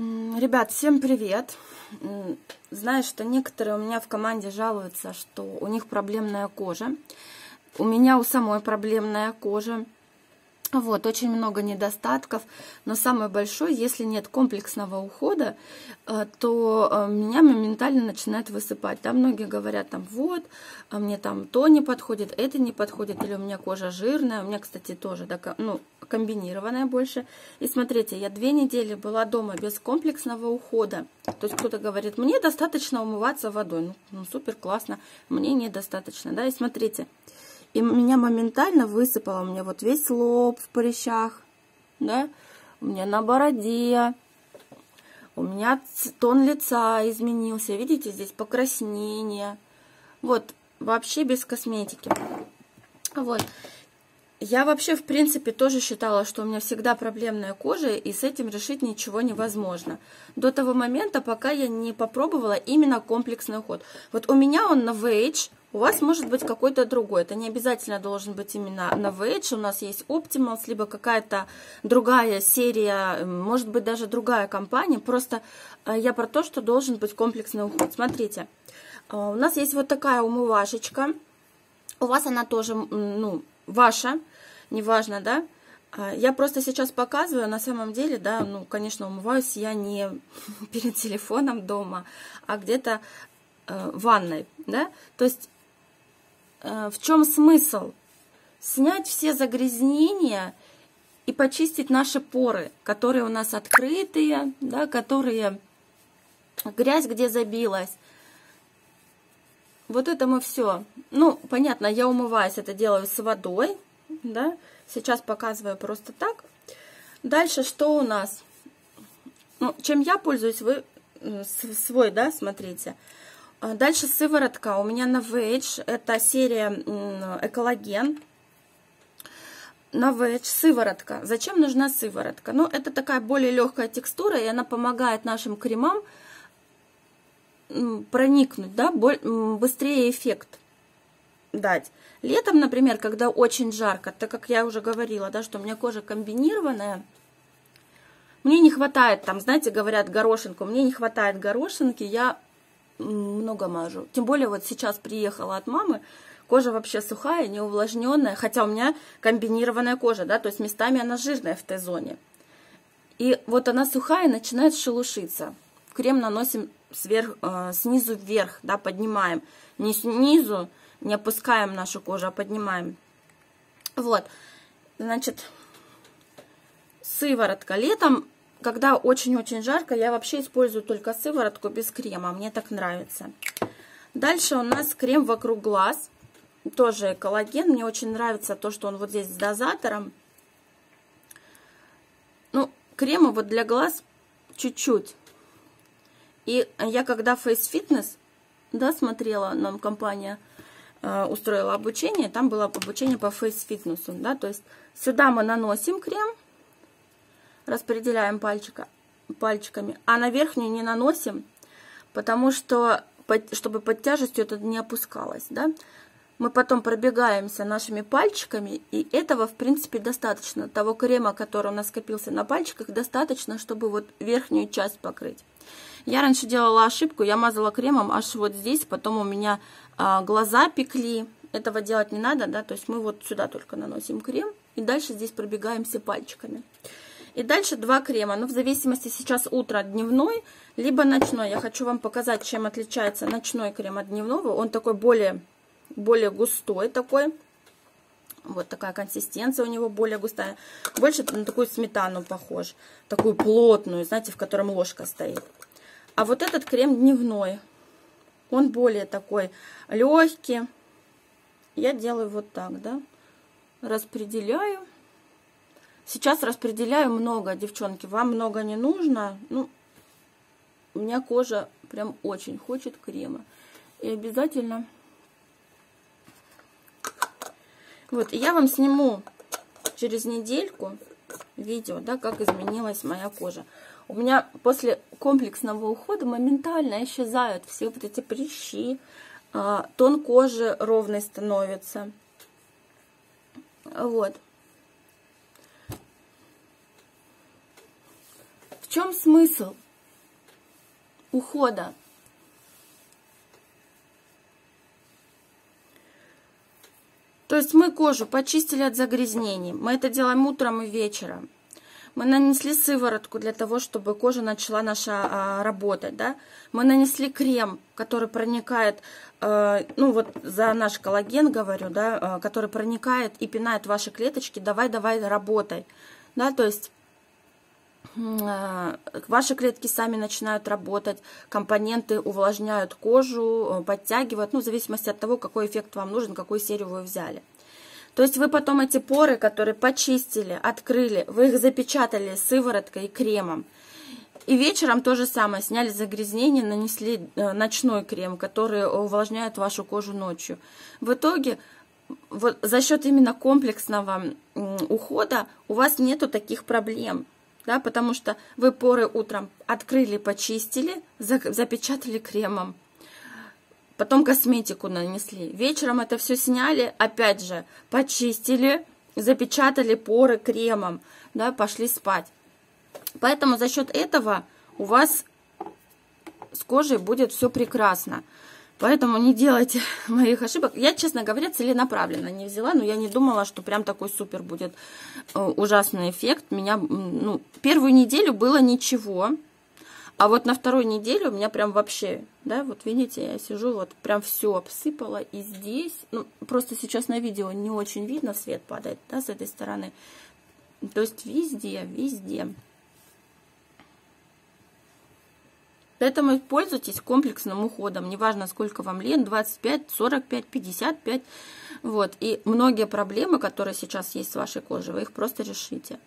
Ребят, всем привет! Знаешь, что некоторые у меня в команде жалуются, что у них проблемная кожа. У меня у самой проблемная кожа. Вот, очень много недостатков, но самое большое, если нет комплексного ухода, э, то э, меня моментально начинает высыпать. Там многие говорят, там, вот, а мне там то не подходит, это не подходит, или у меня кожа жирная, у меня, кстати, тоже, да, ну, комбинированная больше. И смотрите, я две недели была дома без комплексного ухода. То есть кто-то говорит, мне достаточно умываться водой. Ну, ну супер, классно, мне недостаточно, да, и смотрите, и меня моментально высыпало. У меня вот весь лоб в прыщах, да, у меня на бороде, у меня тон лица изменился. Видите, здесь покраснение. Вот, вообще без косметики. Вот. Я вообще, в принципе, тоже считала, что у меня всегда проблемная кожа, и с этим решить ничего невозможно. До того момента, пока я не попробовала именно комплексный уход. Вот у меня он на VH, у вас может быть какой-то другой. Это не обязательно должен быть именно на VH. У нас есть Optimals, либо какая-то другая серия, может быть даже другая компания. Просто э, я про то, что должен быть комплексный уход. Смотрите, э, у нас есть вот такая умывашечка. У вас она тоже, ну, ваша, неважно, да. Э, я просто сейчас показываю, на самом деле, да, ну, конечно, умываюсь я не перед телефоном дома, а где-то в ванной, да. То есть Э, в чем смысл? Снять все загрязнения и почистить наши поры, которые у нас открытые, да, которые грязь где забилась. Вот это мы все. Ну, понятно, я умываюсь, это делаю с водой, да. Сейчас показываю просто так. Дальше что у нас? Ну, чем я пользуюсь, вы свой, да, смотрите. А дальше сыворотка. У меня Veg. Это серия Экологен. Veg сыворотка. Зачем нужна сыворотка? Ну, это такая более легкая текстура, и она помогает нашим кремам проникнуть, да, быстрее эффект дать. Летом, например, когда очень жарко, так как я уже говорила, да, что у меня кожа комбинированная, мне не хватает, там, знаете, говорят горошинку, мне не хватает горошинки, я много мажу. Тем более вот сейчас приехала от мамы, кожа вообще сухая, не увлажненная, хотя у меня комбинированная кожа, да, то есть местами она жирная в Т-зоне. И вот она сухая, начинает шелушиться. Крем наносим сверх, э, снизу вверх, да, поднимаем. Не снизу, не опускаем нашу кожу, а поднимаем. Вот, значит, сыворотка. Летом когда очень-очень жарко, я вообще использую только сыворотку без крема. Мне так нравится. Дальше у нас крем вокруг глаз. Тоже коллаген. Мне очень нравится то, что он вот здесь с дозатором. Ну, крема вот для глаз чуть-чуть. И я когда Face Fitness, да, смотрела, нам компания э, устроила обучение, там было обучение по Face Fitness, да, то есть сюда мы наносим крем, распределяем пальчика, пальчиками, а на верхнюю не наносим, потому что, чтобы под тяжестью это не опускалось, да. Мы потом пробегаемся нашими пальчиками, и этого, в принципе, достаточно. Того крема, который у нас скопился на пальчиках, достаточно, чтобы вот верхнюю часть покрыть. Я раньше делала ошибку, я мазала кремом аж вот здесь, потом у меня а, глаза пекли. Этого делать не надо, да, то есть мы вот сюда только наносим крем, и дальше здесь пробегаемся пальчиками. И дальше два крема. Ну, в зависимости сейчас утро дневной, либо ночной. Я хочу вам показать, чем отличается ночной крем от дневного. Он такой более, более густой такой. Вот такая консистенция у него более густая. Больше на такую сметану похож. Такую плотную, знаете, в котором ложка стоит. А вот этот крем дневной. Он более такой легкий. Я делаю вот так, да. Распределяю. Сейчас распределяю много, девчонки. Вам много не нужно. Ну, у меня кожа прям очень хочет крема. И обязательно... Вот, я вам сниму через недельку видео, да, как изменилась моя кожа. У меня после комплексного ухода моментально исчезают все вот эти прыщи, а, тон кожи ровный становится. Вот. чем смысл? ухода. То есть мы кожу почистили от загрязнений. Мы это делаем утром и вечером. Мы нанесли сыворотку для того, чтобы кожа начала наша а, работать. Да? Мы нанесли крем, который проникает, а, ну вот за наш коллаген говорю, да, а, который проникает и пинает ваши клеточки. Давай, давай, работай. Да, то есть а, ваши клетки сами начинают работать, компоненты увлажняют кожу, э, подтягивают, ну, в зависимости от того, какой эффект вам нужен, какую серию вы взяли. То есть вы потом эти поры, которые почистили, открыли, вы их запечатали сывороткой и кремом. И вечером то же самое, сняли загрязнение, нанесли э, ночной крем, который увлажняет вашу кожу ночью. В итоге вот за счет именно комплексного ухода у вас нету таких проблем да, потому что вы поры утром открыли, почистили, запечатали кремом, потом косметику нанесли, вечером это все сняли, опять же, почистили, запечатали поры кремом, да, пошли спать. Поэтому за счет этого у вас с кожей будет все прекрасно. Поэтому не делайте моих ошибок. Я, честно говоря, целенаправленно не взяла, но я не думала, что прям такой супер будет э, ужасный эффект. Меня, ну, первую неделю было ничего, а вот на вторую неделю у меня прям вообще, да, вот видите, я сижу, вот прям все обсыпала, и здесь, ну, просто сейчас на видео не очень видно, свет падает, да, с этой стороны. То есть везде, везде. Поэтому пользуйтесь комплексным уходом. Неважно, сколько вам лет, 25, 45, 55. Вот. И многие проблемы, которые сейчас есть с вашей кожей, вы их просто решите.